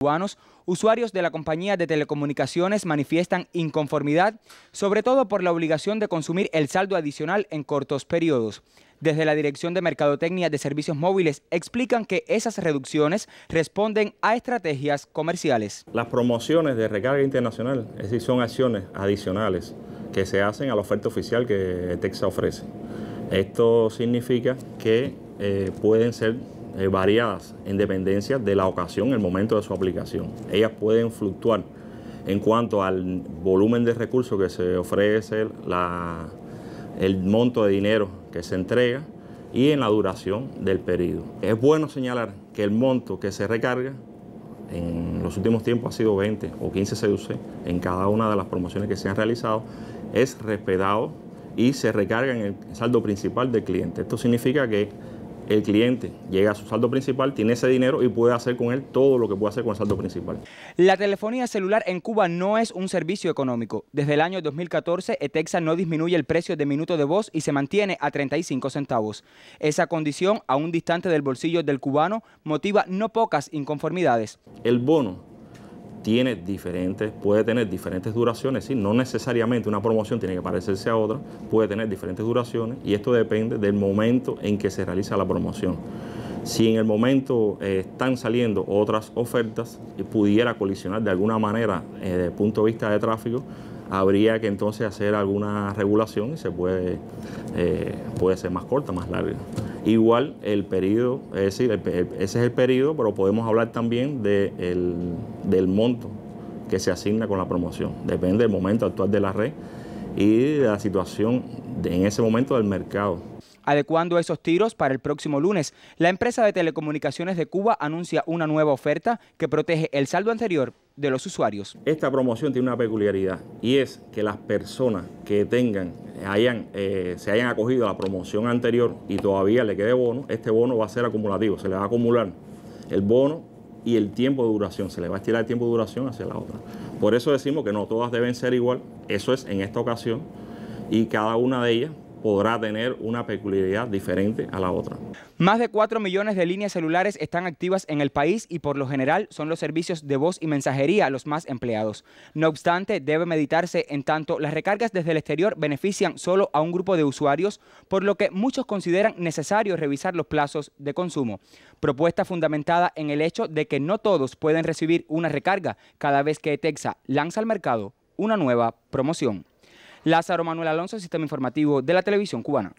cubanos, usuarios de la compañía de telecomunicaciones manifiestan inconformidad, sobre todo por la obligación de consumir el saldo adicional en cortos periodos. Desde la Dirección de Mercadotecnia de Servicios Móviles explican que esas reducciones responden a estrategias comerciales. Las promociones de recarga internacional, son acciones adicionales que se hacen a la oferta oficial que Texas ofrece. Esto significa que eh, pueden ser eh, variadas en dependencia de la ocasión, el momento de su aplicación. Ellas pueden fluctuar en cuanto al volumen de recursos que se ofrece, el monto de dinero que se entrega y en la duración del periodo. Es bueno señalar que el monto que se recarga en los últimos tiempos ha sido 20 o 15 CUC en cada una de las promociones que se han realizado, es respetado y se recarga en el saldo principal del cliente. Esto significa que el cliente llega a su saldo principal, tiene ese dinero y puede hacer con él todo lo que puede hacer con el saldo principal. La telefonía celular en Cuba no es un servicio económico. Desde el año 2014, ETEXA no disminuye el precio de minuto de voz y se mantiene a 35 centavos. Esa condición, aún distante del bolsillo del cubano, motiva no pocas inconformidades. El bono tiene diferentes, puede tener diferentes duraciones, ¿sí? no necesariamente una promoción tiene que parecerse a otra, puede tener diferentes duraciones y esto depende del momento en que se realiza la promoción. Si en el momento eh, están saliendo otras ofertas y pudiera colisionar de alguna manera eh, desde el punto de vista de tráfico, habría que entonces hacer alguna regulación y se puede, eh, puede ser más corta, más larga. Igual el periodo, es decir, ese es el periodo, pero podemos hablar también de del monto que se asigna con la promoción. Depende del momento actual de la red y de la situación en ese momento del mercado adecuando esos tiros para el próximo lunes. La empresa de telecomunicaciones de Cuba anuncia una nueva oferta que protege el saldo anterior de los usuarios. Esta promoción tiene una peculiaridad y es que las personas que tengan, hayan, eh, se hayan acogido a la promoción anterior y todavía le quede bono, este bono va a ser acumulativo, se le va a acumular el bono y el tiempo de duración, se le va a estirar el tiempo de duración hacia la otra. Por eso decimos que no todas deben ser igual, eso es en esta ocasión, y cada una de ellas podrá tener una peculiaridad diferente a la otra. Más de 4 millones de líneas celulares están activas en el país y por lo general son los servicios de voz y mensajería los más empleados. No obstante, debe meditarse en tanto las recargas desde el exterior benefician solo a un grupo de usuarios, por lo que muchos consideran necesario revisar los plazos de consumo. Propuesta fundamentada en el hecho de que no todos pueden recibir una recarga cada vez que Texa lanza al mercado una nueva promoción. Lázaro Manuel Alonso, Sistema Informativo de la Televisión Cubana.